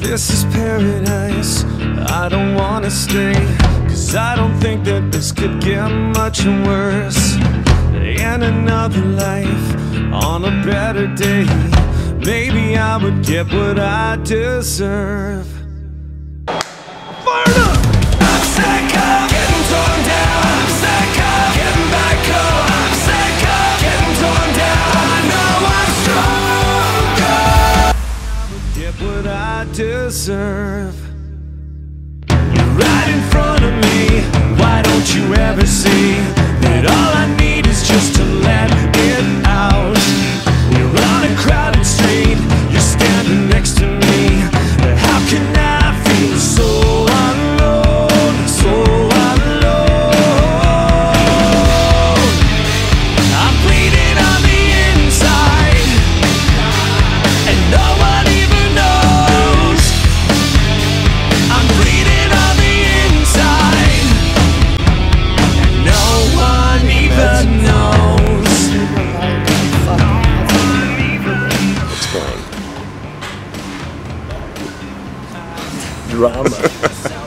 This is paradise. I don't wanna stay. Cause I don't think that this could get much worse. In another life, on a better day, maybe I would get what I deserve. What I deserve. You're right in front of me. Why don't you ever see Drama.